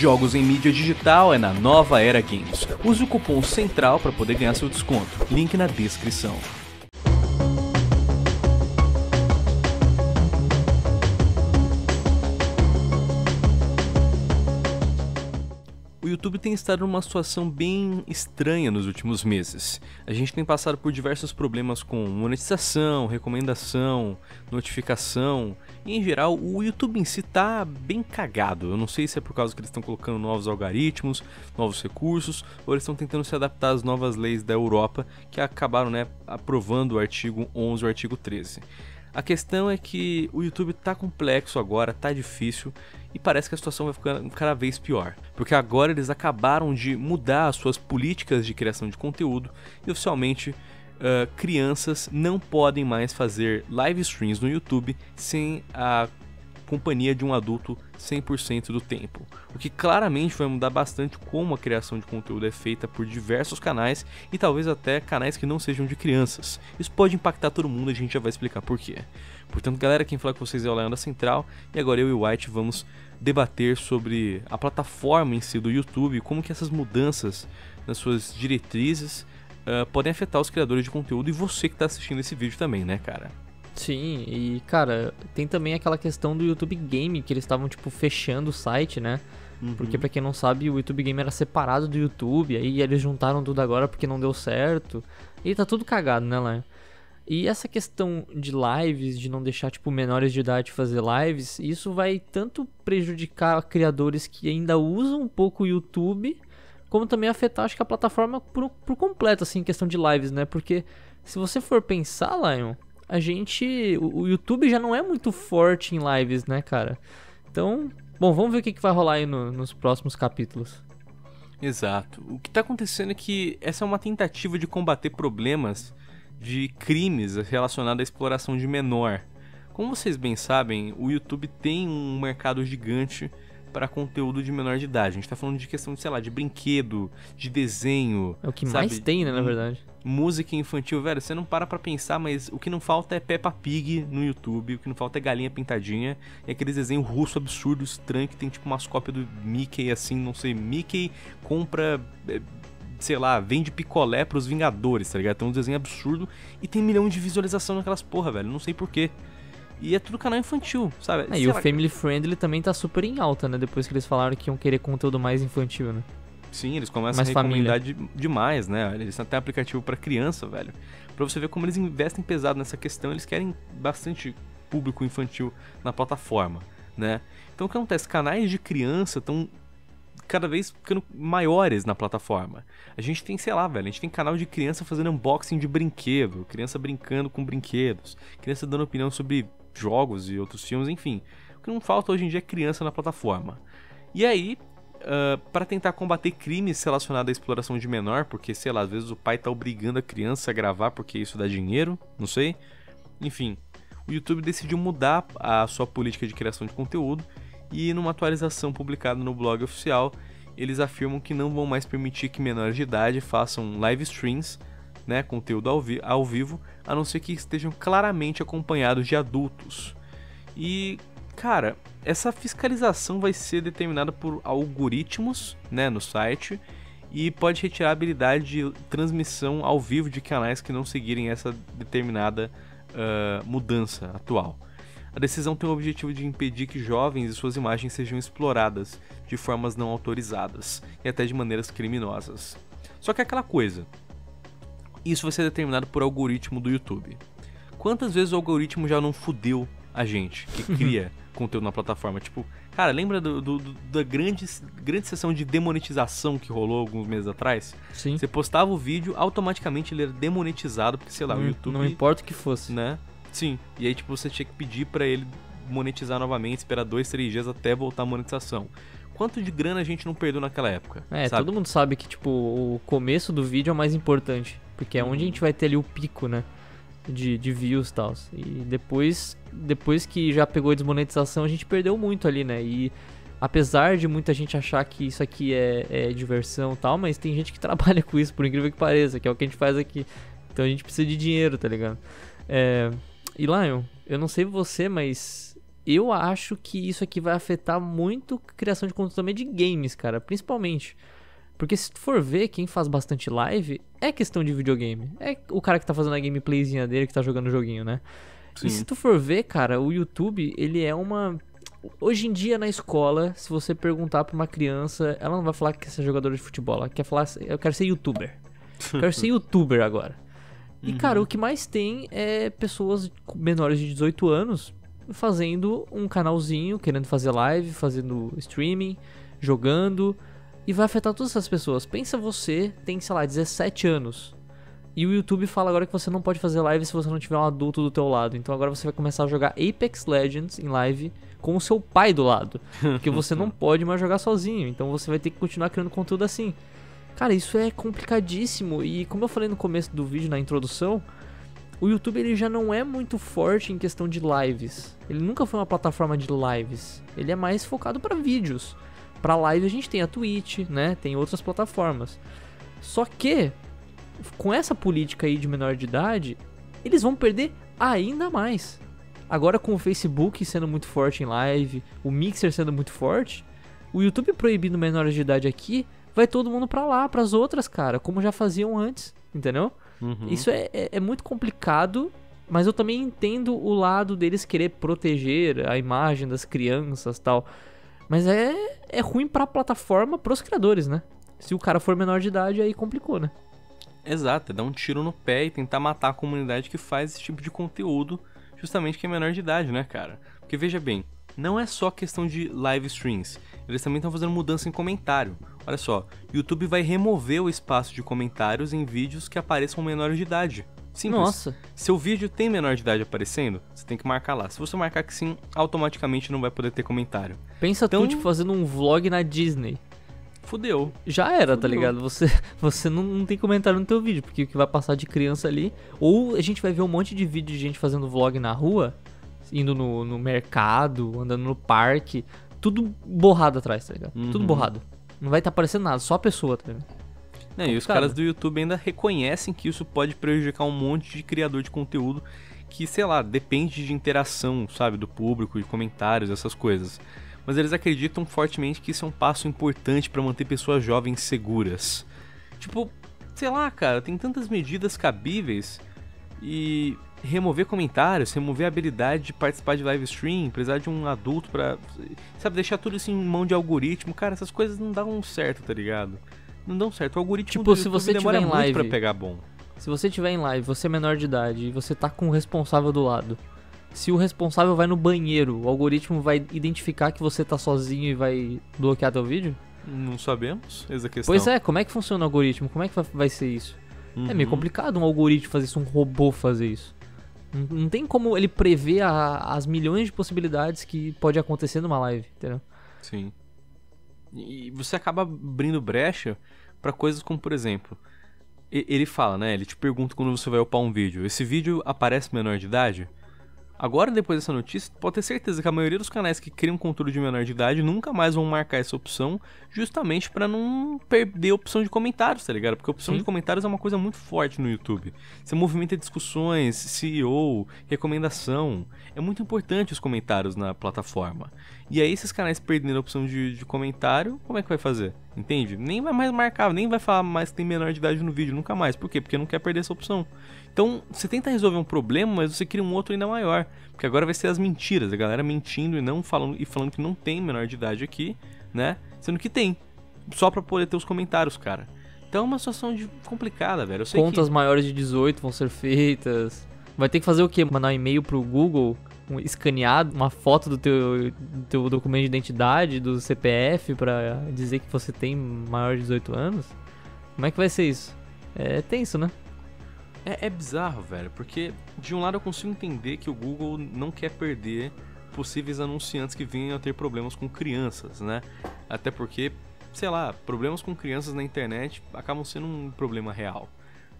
Jogos em mídia digital é na Nova Era Games. Use o cupom CENTRAL para poder ganhar seu desconto. Link na descrição. YouTube tem estado numa situação bem estranha nos últimos meses. A gente tem passado por diversos problemas com monetização, recomendação, notificação, e em geral o YouTube em si tá bem cagado. Eu não sei se é por causa que eles estão colocando novos algoritmos, novos recursos, ou eles estão tentando se adaptar às novas leis da Europa que acabaram né, aprovando o artigo 11 e o artigo 13. A questão é que o YouTube tá complexo agora, tá difícil e parece que a situação vai ficando cada vez pior. Porque agora eles acabaram de mudar as suas políticas de criação de conteúdo e oficialmente uh, crianças não podem mais fazer live streams no YouTube sem a companhia de um adulto 100% do tempo, o que claramente vai mudar bastante como a criação de conteúdo é feita por diversos canais e talvez até canais que não sejam de crianças. Isso pode impactar todo mundo e a gente já vai explicar por quê. Portanto, galera, quem fala com vocês é o Leandro Central e agora eu e o White vamos debater sobre a plataforma em si do YouTube, como que essas mudanças nas suas diretrizes uh, podem afetar os criadores de conteúdo e você que está assistindo esse vídeo também, né, cara? Sim, e cara, tem também aquela questão do YouTube Game, que eles estavam tipo fechando o site, né? Uhum. Porque para quem não sabe, o YouTube Game era separado do YouTube, aí eles juntaram tudo agora porque não deu certo. E tá tudo cagado, né, lá. E essa questão de lives, de não deixar tipo menores de idade fazer lives, isso vai tanto prejudicar criadores que ainda usam um pouco o YouTube, como também afetar acho que a plataforma por, por completo assim, em questão de lives, né? Porque se você for pensar, Lion, a gente. O, YouTube já não é muito forte em lives, né, cara? Então, bom, vamos ver o que, que vai rolar aí no, nos próximos capítulos. Exato. O que está acontecendo é que essa é uma tentativa de combater problemas de crimes relacionados à exploração de menor. Como vocês bem sabem, o YouTube tem um mercado gigante para conteúdo de menor de idade. A gente tá falando de questão de, sei lá, de brinquedo, de desenho. É o que sabe? mais tem, né, na verdade. Música infantil, velho, você não para pra pensar, mas o que não falta é Peppa Pig no YouTube, o que não falta é galinha pintadinha, e aqueles desenhos russo absurdo, estranho, que tem tipo umas cópias do Mickey assim, não sei, Mickey compra é, sei lá, vende picolé pros Vingadores, tá ligado? Tem um desenho absurdo e tem milhão de visualização naquelas porra, velho. Não sei porquê. E é tudo canal infantil, sabe? É, e o Family Friendly também tá super em alta, né? Depois que eles falaram que iam querer conteúdo mais infantil, né? Sim, eles começam mais a recomendar de, demais, né? Eles têm até aplicativo para criança, velho. Pra você ver como eles investem pesado nessa questão, eles querem bastante público infantil na plataforma, né? Então o que acontece? Canais de criança estão cada vez ficando maiores na plataforma. A gente tem, sei lá, velho, a gente tem canal de criança fazendo unboxing de brinquedo, criança brincando com brinquedos, criança dando opinião sobre jogos e outros filmes, enfim. O que não falta hoje em dia é criança na plataforma. E aí, uh, para tentar combater crimes relacionados à exploração de menor, porque sei lá, às vezes o pai tá obrigando a criança a gravar porque isso dá dinheiro, não sei. Enfim, o YouTube decidiu mudar a sua política de criação de conteúdo e numa atualização publicada no blog oficial, eles afirmam que não vão mais permitir que menores de idade façam live streams né, conteúdo ao, vi ao vivo, a não ser que estejam claramente acompanhados de adultos. E, cara, essa fiscalização vai ser determinada por algoritmos né, no site e pode retirar a habilidade de transmissão ao vivo de canais que não seguirem essa determinada uh, mudança atual. A decisão tem o objetivo de impedir que jovens e suas imagens sejam exploradas de formas não autorizadas e até de maneiras criminosas. Só que é aquela coisa, isso vai ser determinado por algoritmo do YouTube. Quantas vezes o algoritmo já não fudeu a gente que cria conteúdo na plataforma? Tipo, cara, lembra do, do, do, da grande, grande sessão de demonetização que rolou alguns meses atrás? Sim. Você postava o vídeo, automaticamente ele era demonetizado, porque sei lá, não, o YouTube. Não importa o que fosse. Né? Sim. E aí, tipo, você tinha que pedir para ele monetizar novamente, esperar dois, três dias até voltar a monetização quanto de grana a gente não perdeu naquela época. É, sabe? todo mundo sabe que, tipo, o começo do vídeo é o mais importante. Porque é onde a gente vai ter ali o pico, né? De, de views e tal. E depois, depois que já pegou a desmonetização, a gente perdeu muito ali, né? E apesar de muita gente achar que isso aqui é, é diversão e tal, mas tem gente que trabalha com isso, por incrível que pareça, que é o que a gente faz aqui. Então a gente precisa de dinheiro, tá ligado? É... E Lion, eu não sei você, mas eu acho que isso aqui vai afetar muito a criação de conteúdo também de games, cara, principalmente. Porque se tu for ver, quem faz bastante live é questão de videogame. É o cara que tá fazendo a gameplayzinha dele, que tá jogando o joguinho, né? Sim. E se tu for ver, cara, o YouTube, ele é uma. Hoje em dia na escola, se você perguntar pra uma criança, ela não vai falar que quer ser jogadora de futebol, ela quer falar, eu quero ser youtuber. Eu quero ser youtuber agora. E, uhum. cara, o que mais tem é pessoas menores de 18 anos fazendo um canalzinho, querendo fazer live, fazendo streaming, jogando. E vai afetar todas essas pessoas. Pensa você, tem, sei lá, 17 anos. E o YouTube fala agora que você não pode fazer live se você não tiver um adulto do teu lado. Então agora você vai começar a jogar Apex Legends em live com o seu pai do lado. Porque você não pode mais jogar sozinho. Então você vai ter que continuar criando conteúdo assim. Cara, isso é complicadíssimo. E como eu falei no começo do vídeo, na introdução, o YouTube ele já não é muito forte em questão de lives. Ele nunca foi uma plataforma de lives. Ele é mais focado para vídeos. Para live a gente tem a Twitch, né? Tem outras plataformas. Só que com essa política aí de menor de idade, eles vão perder ainda mais. Agora com o Facebook sendo muito forte em live, o Mixer sendo muito forte, o YouTube proibindo menores de idade aqui, vai todo mundo pra lá, pras outras, cara, como já faziam antes, entendeu? Uhum. Isso é, é, é, muito complicado, mas eu também entendo o lado deles querer proteger a imagem das crianças tal. Mas é, é ruim pra plataforma, pros criadores, né? Se o cara for menor de idade, aí complicou, né? Exato, é dar um tiro no pé e tentar matar a comunidade que faz esse tipo de conteúdo, justamente que é menor de idade, né, cara? Porque veja bem, não é só questão de live streams, eles também estão fazendo mudança em comentário. Olha só, YouTube vai remover o espaço de comentários em vídeos que apareçam menores de idade. Simples. Nossa. Seu vídeo tem menor de idade aparecendo, você tem que marcar lá. Se você marcar que sim, automaticamente não vai poder ter comentário. Pensa então... tu, tipo, fazendo um vlog na Disney fudeu. Já era, tá fudeu. tá ligado? Você, você não, não tem comentário no teu vídeo, porque o que vai passar de criança ali. Ou a gente vai ver um monte de vídeo de gente fazendo vlog na rua, indo no, no mercado, andando no parque, tudo borrado atrás, tá ligado? Uhum. Tudo borrado. Não vai estar tá aparecendo nada, só a pessoa, tá ligado? Não, e os caras do YouTube ainda reconhecem que isso pode prejudicar um monte de criador de conteúdo que, sei lá, depende de interação, sabe, do público, de comentários, essas coisas mas eles acreditam fortemente que isso é um passo importante para manter pessoas jovens seguras. Tipo, sei lá, cara, tem tantas medidas cabíveis e remover comentários, remover a habilidade de participar de live stream, precisar de um adulto para, sabe, deixar tudo isso em mão de algoritmo, cara, essas coisas não dão certo, tá ligado? Não dão certo. O algoritmo tipo, se você demora tiver em live, pra pegar bom. Se você tiver em live, você é menor de idade e você tá com o responsável do lado se o responsável vai no banheiro, o algoritmo vai identificar que você tá sozinho e vai bloquear teu vídeo? Não sabemos, essa questão. Pois é, como é que funciona o algoritmo? Como é que vai ser isso? Uhum. É meio uhum. complicado um algoritmo fazer isso, um robô fazer isso. Não, não tem como ele prever a, as milhões de possibilidades que pode acontecer numa live, entendeu? Sim. E você acaba abrindo brecha para coisas como, por exemplo, ele fala, né? Ele te pergunta quando você vai upar um vídeo: esse vídeo aparece menor de idade? Agora, depois dessa notícia, pode ter certeza que a maioria dos canais que criam conteúdo de menor de idade nunca mais vão marcar essa opção, justamente para não perder a opção de comentários, tá ligado? Porque a opção Sim. de comentários é uma coisa muito forte no YouTube. Você movimenta discussões, CEO, recomendação. É muito importante os comentários na plataforma. E aí, esses canais perdendo a opção de, de comentário, como é que vai fazer? Entende? Nem vai mais marcar, nem vai falar mais que tem menor de idade no vídeo, nunca mais. Por quê? Porque não quer perder essa opção. Então, você tenta resolver um problema, mas você cria um outro ainda maior. Porque agora vai ser as mentiras, a galera mentindo e não falando e falando que não tem menor de idade aqui, né? Sendo que tem. Só pra poder ter os comentários, cara. Então é uma situação de... complicada, velho. Contas que... maiores de 18 vão ser feitas. Vai ter que fazer o quê? Mandar um e-mail pro Google, um, escanear uma foto do teu, do teu documento de identidade, do CPF, para dizer que você tem maior de 18 anos? Como é que vai ser isso? É tenso, né? É, é bizarro, velho, porque de um lado eu consigo entender que o Google não quer perder possíveis anunciantes que venham a ter problemas com crianças, né? Até porque, sei lá, problemas com crianças na internet acabam sendo um problema real.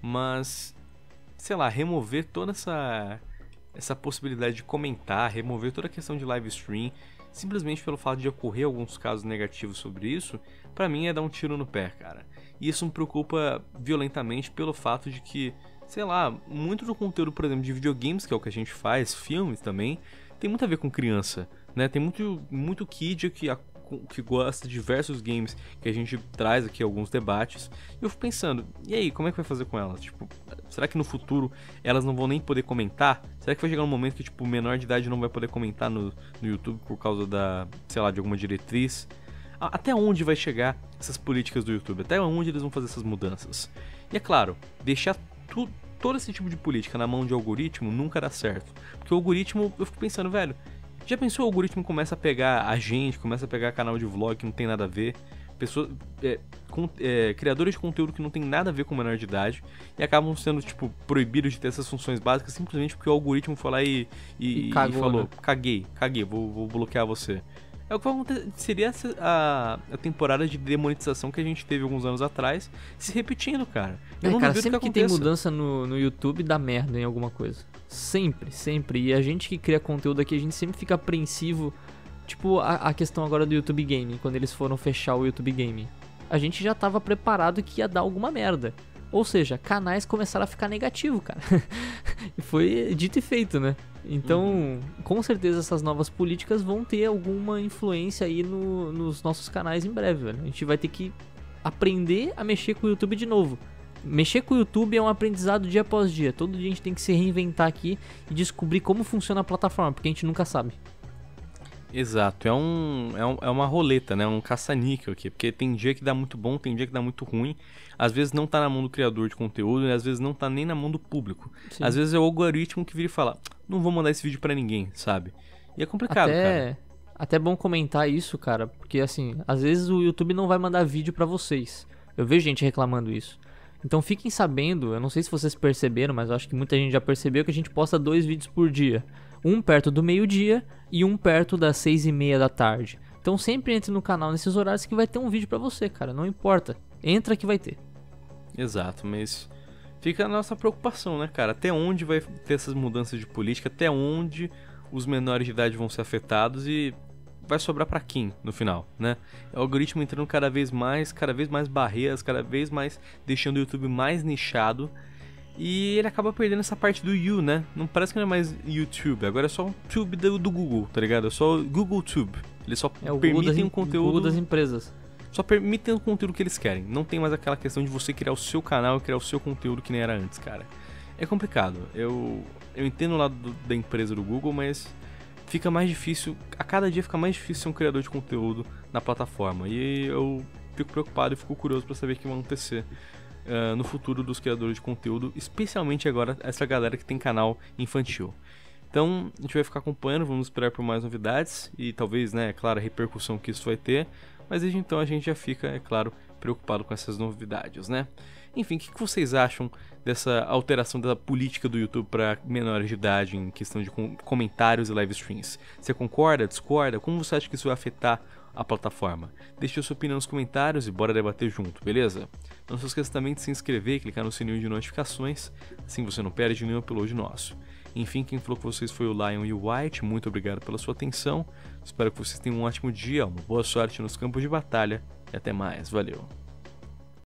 Mas, sei lá, remover toda essa essa possibilidade de comentar, remover toda a questão de live stream, simplesmente pelo fato de ocorrer alguns casos negativos sobre isso, para mim é dar um tiro no pé, cara. E isso me preocupa violentamente pelo fato de que sei lá, muito do conteúdo, por exemplo, de videogames, que é o que a gente faz, filmes também, tem muito a ver com criança, né? Tem muito, muito kid que, que gosta de diversos games que a gente traz aqui alguns debates. E eu fico pensando, e aí, como é que vai fazer com elas? Tipo, será que no futuro elas não vão nem poder comentar? Será que vai chegar um momento que, tipo, menor de idade não vai poder comentar no, no YouTube por causa da, sei lá, de alguma diretriz? Até onde vai chegar essas políticas do YouTube? Até onde eles vão fazer essas mudanças? E é claro, deixar tudo todo esse tipo de política na mão de algoritmo nunca dá certo. Porque o algoritmo, eu fico pensando, velho, já pensou o algoritmo começa a pegar a gente, começa a pegar canal de vlog que não tem nada a ver, pessoas, é, com, é, criadores de conteúdo que não tem nada a ver com menor de idade e acabam sendo, tipo, proibidos de ter essas funções básicas simplesmente porque o algoritmo foi lá e, e, e, cagou, e falou, né? caguei, caguei, vou, vou bloquear você. É o que vai acontecer. Seria a, a temporada de demonetização que a gente teve alguns anos atrás se repetindo, cara. Eu é, não cara, sempre que, que, tem mudança no, no YouTube dá merda em alguma coisa. Sempre, sempre. E a gente que cria conteúdo aqui, a gente sempre fica apreensivo. Tipo a, a questão agora do YouTube Game, quando eles foram fechar o YouTube Game. A gente já tava preparado que ia dar alguma merda. Ou seja, canais começaram a ficar negativo, cara. foi dito e feito, né? Então, uhum. com certeza essas novas políticas vão ter alguma influência aí no, nos nossos canais em breve, velho. A gente vai ter que aprender a mexer com o YouTube de novo. Mexer com o YouTube é um aprendizado dia após dia. Todo dia a gente tem que se reinventar aqui e descobrir como funciona a plataforma, porque a gente nunca sabe. Exato, é, um, é, um, é uma roleta, né? Um caça-níquel aqui, porque tem dia que dá muito bom, tem dia que dá muito ruim. Às vezes não tá na mão do criador de conteúdo e às vezes não tá nem na mão do público. Sim. Às vezes é o algoritmo que vira e fala: não vou mandar esse vídeo para ninguém, sabe? E é complicado, até, cara. Até bom comentar isso, cara, porque assim, às vezes o YouTube não vai mandar vídeo para vocês. Eu vejo gente reclamando isso. Então fiquem sabendo, eu não sei se vocês perceberam, mas eu acho que muita gente já percebeu que a gente posta dois vídeos por dia. Um perto do meio-dia e um perto das seis e meia da tarde. Então sempre entre no canal nesses horários que vai ter um vídeo para você, cara. Não importa. Entra que vai ter. Exato, mas fica a nossa preocupação, né, cara? Até onde vai ter essas mudanças de política? Até onde os menores de idade vão ser afetados e vai sobrar para quem no final, né? É o algoritmo entrando cada vez mais, cada vez mais barreiras, cada vez mais deixando o YouTube mais nichado. E ele acaba perdendo essa parte do You, né? Não parece que não é mais YouTube, agora é só um tube do, do Google, tá ligado? É só Google Tube. Eles só é permitem um conteúdo. Google das empresas. Só permitem o conteúdo que eles querem. Não tem mais aquela questão de você criar o seu canal e criar o seu conteúdo que nem era antes, cara. É complicado. Eu, eu entendo o lado do, da empresa do Google, mas fica mais difícil, a cada dia fica mais difícil ser um criador de conteúdo na plataforma. E eu fico preocupado e fico curioso para saber o que vai acontecer uh, no futuro dos criadores de conteúdo, especialmente agora essa galera que tem canal infantil. Então, a gente vai ficar acompanhando, vamos esperar por mais novidades e talvez, né, é claro, a repercussão que isso vai ter. Mas desde então a gente já fica, é claro, preocupado com essas novidades, né? Enfim, o que vocês acham dessa alteração da política do YouTube para menores de idade em questão de comentários e live streams? Você concorda, discorda? Como você acha que isso vai afetar a plataforma? Deixe a sua opinião nos comentários e bora debater junto, beleza? Não se esqueça também de se inscrever e clicar no sininho de notificações, assim você não perde nenhum upload nosso. Enfim, quem falou com vocês foi o Lion e o White, muito obrigado pela sua atenção. Espero que vocês tenham um ótimo dia, uma boa sorte nos campos de batalha e até mais. Valeu!